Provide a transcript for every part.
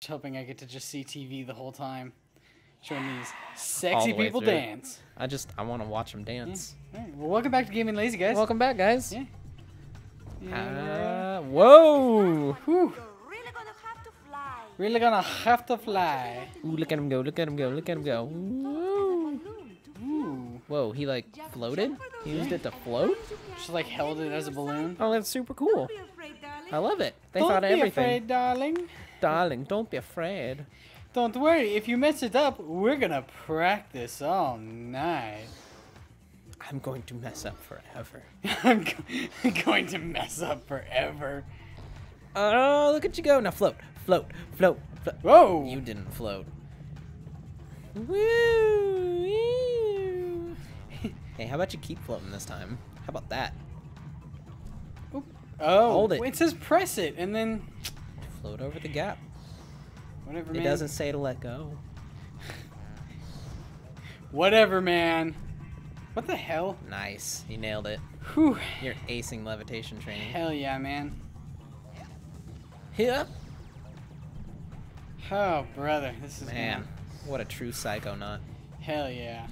Just hoping I get to just see TV the whole time, showing these sexy the people through. dance. I just I want to watch them dance. Alright, well, welcome back to Gaming Lazy, guys. Welcome back, guys. Yeah. Uh, whoa! Whew. Really gonna have to fly. Really gonna have to fly. Ooh, look at him go! Look at him go! Look at him go! Woo. Ooh. Whoa, he like floated? He used it to float? Just like held it as a balloon. Oh, that's super cool. Be afraid, darling. I love it. They Don't thought of be everything. afraid, darling. Darling, don't be afraid. Don't worry. If you mess it up, we're gonna practice all night. I'm going to mess up forever. I'm go- going to mess up forever. Oh, look at you go. Now float, float, float, float. Whoa! You didn't float. Woo! woo. hey, how about you keep floating this time? How about that? oh, hold it. It says press it, and then Float over the gap. whatever, It man. doesn't say to let go. Whatever, man. What the hell? Nice. You nailed it. Whew. You're acing levitation training. Hell yeah, man. Yep. Oh, brother, this is Man, gonna- what a true psycho psychonaut. Hell yeah.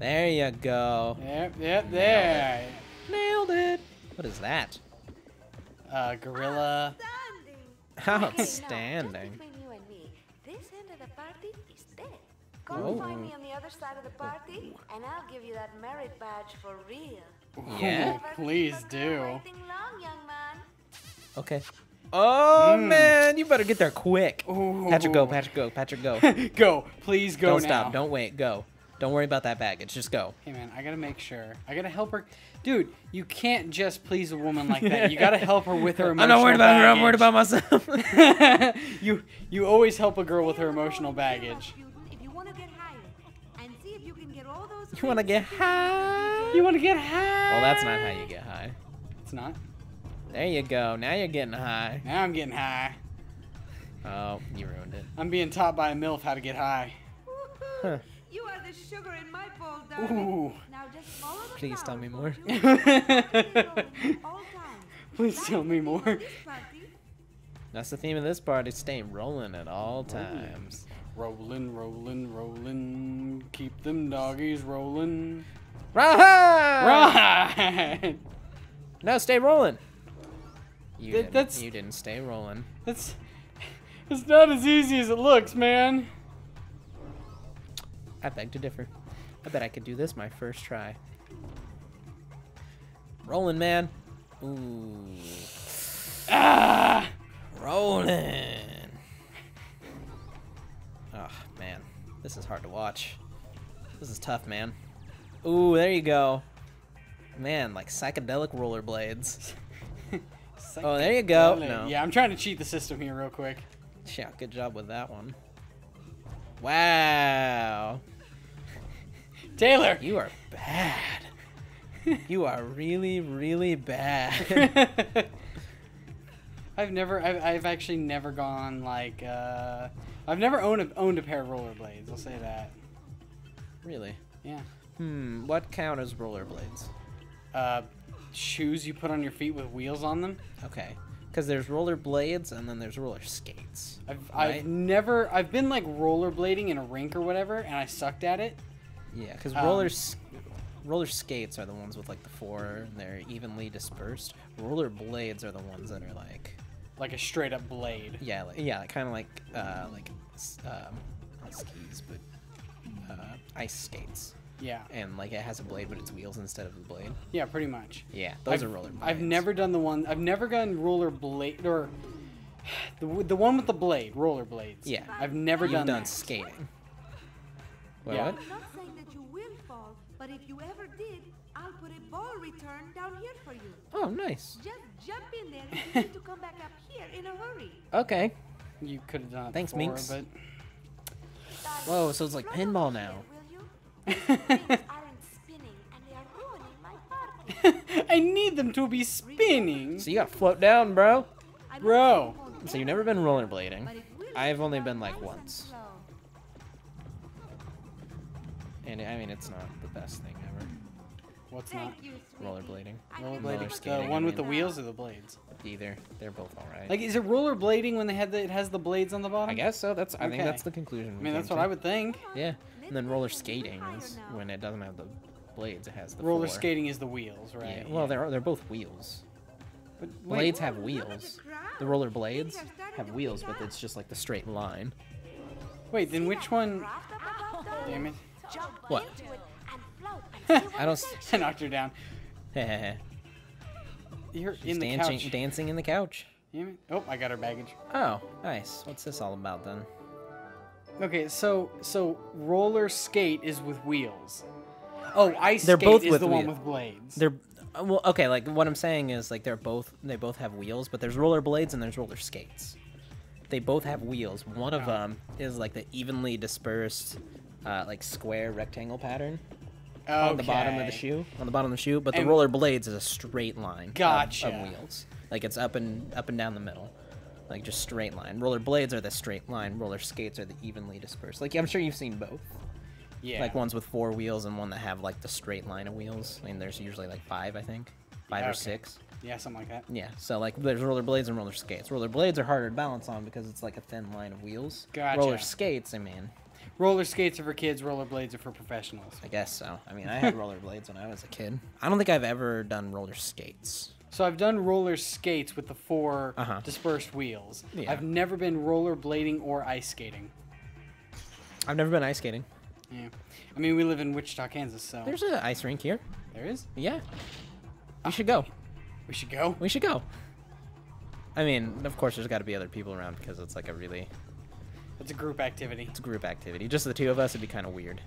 There you go. Yep, yep, there. Nailed it. What is that? Uh, gorilla. Standing. Outstanding. Between you and me, this end of the party is dead. Come Oh. find me on the other side of the party, and I'll give you that merit badge for real. Yeah? Please do. long, young man. Okay. Oh Mm. man, you better get there quick. Ooh. Patrick, go. Patrick, go. Patrick, go. go, please go Don't now. stop. Don't wait. Go. Don't worry about that baggage. Just go. Hey man, I gotta make sure. I gotta help her. Dude, you can't just please a woman like that. You gotta help her with her emotional. I'm not worried about her. I'm worried about myself. you you always help a girl with her emotional baggage. You want to get higher, and see if you can get all those. you want to get high? You wanna get high? Well, that's not how you get high. It's not. There you go. Now you're getting high. Now I'm getting high. Oh, you ruined it. I'm being taught by a MILF how to get high. Huh. You are the sugar in my bowl, darling. Ooh. Now just follow the Please tell me more. won't you? All times. Please tell me more. That's the theme of this party. Stay rolling at all oh, times. Rolling, rolling, rolling. Keep them doggies rolling. Right. Right. No, stay rolling. You, That- didn't, that's- you didn't stay rolling. It's it's not as easy as it looks, man. I beg to differ. I bet I could do this my first try. Rolling, man. Ooh. Ah. Rolling. Oh, man. This is hard to watch. This is tough, man. Ooh, there you go. Man, like psychedelic rollerblades. Oh, there you go. No. Yeah, I'm trying to cheat the system here real quick. Yeah, good job with that one. Wow. Taylor. You are bad. You are really, really bad. I've never, I've, I've actually never gone like, uh, I've never owned a, owned a pair of rollerblades. I'll say that. really? Yeah. Hmm, what count as rollerblades? Uh, shoes you put on your feet with wheels on them. Okay. Because there's rollerblades and then there's roller skates. I've, Right. I've never, I've been like rollerblading in a rink or whatever, and I sucked at it. Yeah, because Um, roller, roller skates are the ones with like the four and they're evenly dispersed. Roller blades are the ones that are like, Like a straight up blade. yeah, like, yeah, kind of like, uh, like, um, not skis, but uh, ice skates. Yeah. And like it has a blade, but it's wheels instead of the blade. Yeah, pretty much. Yeah, those I've, are rollerblades. I've never done the one. I've never done roller blade or the the one with the blade, roller blades. Yeah. I've never You've done, done that. skating. Wait, Yeah. what? I'm not saying that you will fall, but if you ever did, I'll put a ball return down here for you. Oh, nice. Just jump in there if you need to come back up here in a hurry. Okay. You could have done it Thanks, before, Minx. but Whoa, so it's like pinball now. here, will you? These things aren't spinning, and they are ruining my party. I need them to be spinning. So you gotta float down, bro. Bro. saying it won't So you've never been rollerblading. but it will I've only been like once. Slow. And I mean, it's not the best thing ever. What's not? You. Rollerblading. Rollerblading. The skating, one I with the wheels or the blades? Either. They're both alright. Like, is it rollerblading when they had the, it has the blades on the bottom? I guess so. That's. I think that's the conclusion. I mean, that's what I would think. Yeah. And then roller skating is when it doesn't have the blades. It has the Roller four. skating is the wheels, right? Yeah. Well, they're they're both wheels. But wait, Blades have the wheels. The roller blades Things are starting have wheels, but it's just like the straight line. wait, then which one? craft up above those? Damn it! Jump What? into it and float and see I don't it s- takes I knocked her down. You're She's in the dancing, couch. dancing in the couch. Oh, I got her baggage. Oh, nice. What's this all about then? Okay, so so roller skate is with wheels. Oh, ice They're skate both is with the one with blades. They're uh, well, okay. Like what I'm saying is like they're both they both have wheels, but there's roller blades and there's roller skates. They both have wheels. One of Oh. them is like the evenly dispersed, uh, like square rectangle pattern on the bottom of the shoe. On the bottom of the shoe, but the And- roller blades is a straight line. of- Gotcha. Of, wheels. Like it's up and up and down the middle. Like just straight line. Roller blades are the straight line. Roller skates are the evenly dispersed. Like I'm sure you've seen both. Yeah. Like ones with four wheels and one that have like the straight line of wheels. I mean, there's usually like five, I think, five Yeah, or six. Yeah, something like that. Yeah. So like, there's roller blades and roller skates. Roller blades are harder to balance on because it's like a thin line of wheels. Gotcha. Roller skates, I mean, Roller skates are for kids. Roller blades are for professionals. I guess so. I mean, I had roller blades when I was a kid. I don't think I've ever done roller skates. So I've done roller skates with the 4 Uh-huh. dispersed wheels. Yeah. I've never been rollerblading or ice skating. I've never been ice skating. Yeah. I mean, we live in Wichita, Kansas, so There's an ice rink here. there is. Yeah. We should go. We should go. We should go. I mean, of course, there's got to be other people around because it's like a really It's a group activity. it's a group activity. Just the two of us would be kind of weird.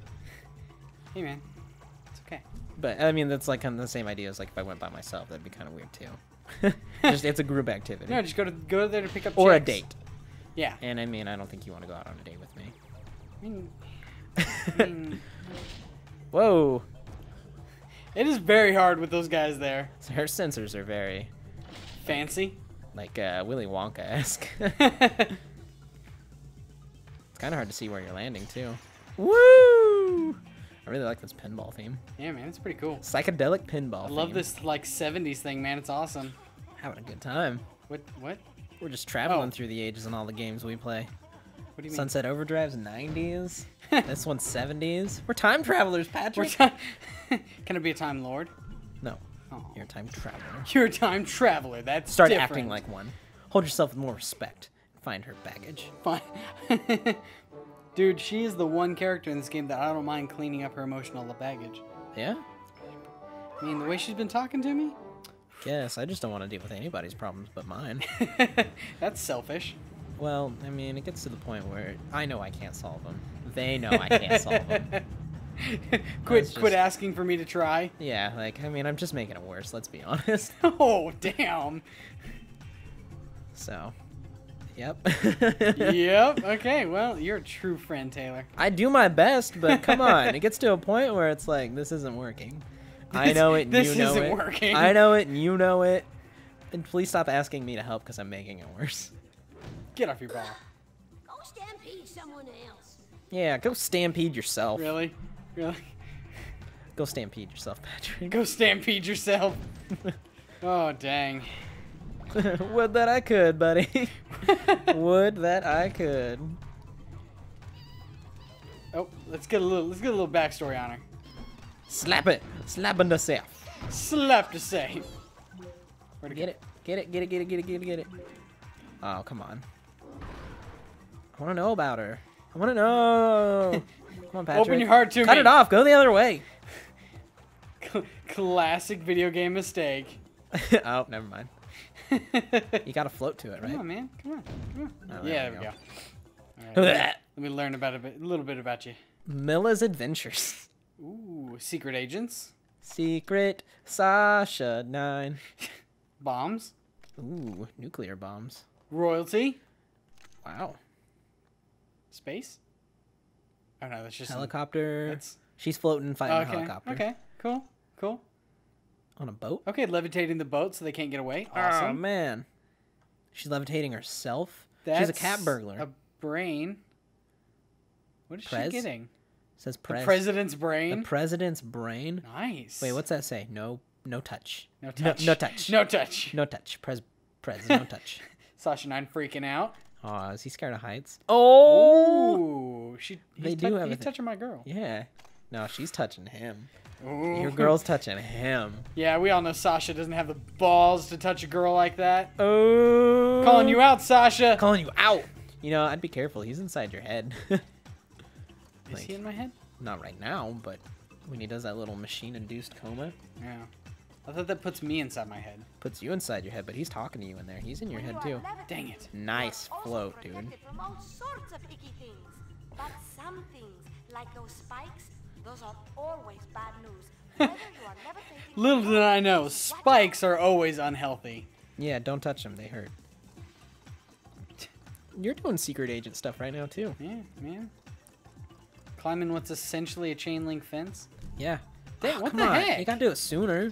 Hey, man. It's okay. But I mean, that's like kind of the same idea as like if I went by myself, that'd be kind of weird too. Just it's a group activity No, just go to go there to pick up or a date. Yeah. And I mean, I don't think you want to go out on a date with me. I mean, I mean, Whoa, it is very hard with those guys there. so her sensors are very Fancy. like uh, Willy Wonka esque. yeah, it's kind of hard to see where you're landing too. Woo! I really like this pinball theme. Yeah, man, it's pretty cool. Psychedelic pinball. I love theme. this like 70s thing, man. It's awesome. Having a good time. What? What? We're just traveling Oh. through the ages and all the games we play. What do you mean? Sunset Overdrive's 90s. this one's 70s. We're time travelers, Patrick. ti- Can I be a time lord? no, Oh. you're a time traveler. You're a time traveler. That's Start different. acting like one. Hold yourself with more respect. Find her baggage. Fine. Dude, she is the one character in this game that I don't mind cleaning up her emotional baggage. Yeah? I mean, the way she's been talking to me, Guess. I just don't want to deal with anybody's problems but mine. that's selfish. well, I mean, it gets to the point where I know I can't solve them. They know I can't solve them. quit, That's quit asking for me to try. Yeah, like, I mean, I'm just making it worse, let's be honest. Oh, damn. So, yep. yep. Okay. Well, you're a true friend, Taylor. I do my best, but come on, it gets to a point where it's like this isn't working. I know it, and this you know isn't it. working. I know it, and you know it. And please stop asking me to help because I'm making it worse. Get off your ball. Go stampede someone else. Yeah, go stampede yourself. Really? Really? Go stampede yourself, Patrick. Go stampede yourself. oh, dang. Would that I could, buddy. Would that I could. Oh, let's get a little. Let's get a little backstory on her. Slap it. Slap on the self. Slap to say. Where'd it Get it. Get it. Get it. Get it. Get it. Get it. Get it. Oh, come on. I want to know about her. I want to know. Come on, Patrick. Open your heart to me Cut me. it off. Go the other way. Classic video game mistake. oh, never mind. You gotta float to it, right? Come on, man. Come on. Come on. Oh, there yeah, we there we go. go. All right, let me learn about a, bit, a little bit about you. Milla's Adventures. Ooh, secret agents, Secret Sasha Nein. bombs, Ooh, nuclear bombs. royalty, Wow. space. Oh no, that's just some- Helicopter. That's She's floating, fighting a okay. helicopter. Okay, cool, cool. On a boat? Okay, levitating the boat so they can't get away. Oh, Awesome. man. She's levitating herself? She's a cat burglar. A brain. What is Prez? she getting? says The pres- president's the president's brain. nice. Wait, what's that say? No, no touch. No touch. No, touch. No touch. No touch. Pres, pres, no touch. Sasha Nein freaking out. Oh, is he scared of heights? Oh, Ooh, she. They do have a he's touching my girl. yeah. No, she's touching him. Ooh. Your girl's touching him. Yeah, we all know Sasha doesn't have the balls to touch a girl like that. Oh, Calling you out, Sasha. calling you out. You know, I'd be careful. He's inside your head. Is like- he in my head? Not right now, but when he does that little machine-induced coma, Yeah. I thought that puts me inside my head. puts you inside your head. But he's talking to you in there. He's in your When head you too. Dang it. Nice you are also float, dude. From all sorts of icky things. But some things, like those spikes, those are always bad news. Whether you are levitating or Little did I know, spikes are always unhealthy. Yeah, don't touch them. They hurt. You're doing secret agent stuff right now too. Yeah, man. Climbing what's essentially a chain link fence. Yeah. Dang, Oh, what come the on. heck? You gotta do it sooner.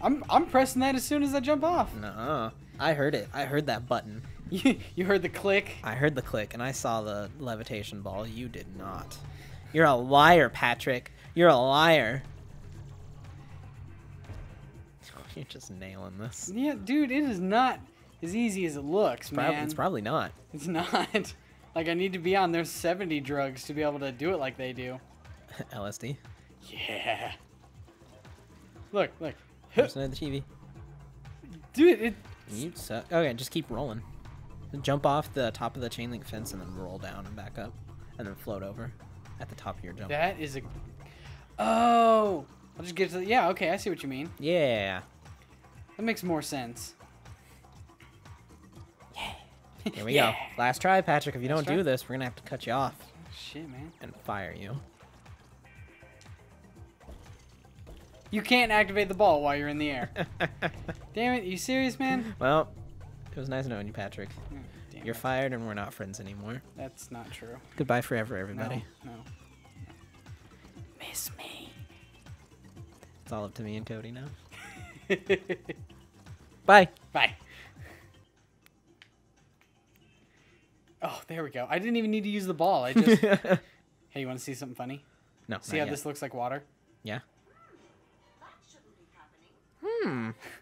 I'm I'm pressing that as soon as I jump off. Nuh-uh. I heard it. I heard that button. You, you heard the click. I heard the click and I saw the levitation ball. You did not. You're a liar, Patrick. You're a liar. You're just nailing this. Yeah, dude, it is not as easy as it looks, Prob- man. it's probably not. It's not. Like I need to be on their 70 drugs to be able to do it like they do. LSD. Yeah. Look, look. Person at the TV. Dude, it You suck. Okay, just keep rolling. Jump off the top of the chain link fence and then roll down and back up, and then float over at the top of your jump. that is a Oh, I'll just get to the, Yeah, okay, I see what you mean. Yeah. That makes more sense. Yeah. Here we Yeah. go. Last try, Patrick. If you Last don't do this, we're gonna have to cut you off Shit, man. and fire you. You can't activate the ball while you're in the air. Damn it, you serious, man? well, it was nice knowing you, Patrick. Oh, damn You're it. fired, and we're not friends anymore. That's not true. Goodbye forever, everybody. no. Miss It's all up to me and Cody now. Bye. Bye. Oh, there we go. I didn't even need to use the ball. I just. hey, you want to see something funny? no. See not how yet. this looks like water? Yeah. That shouldn't be happening. Hmm.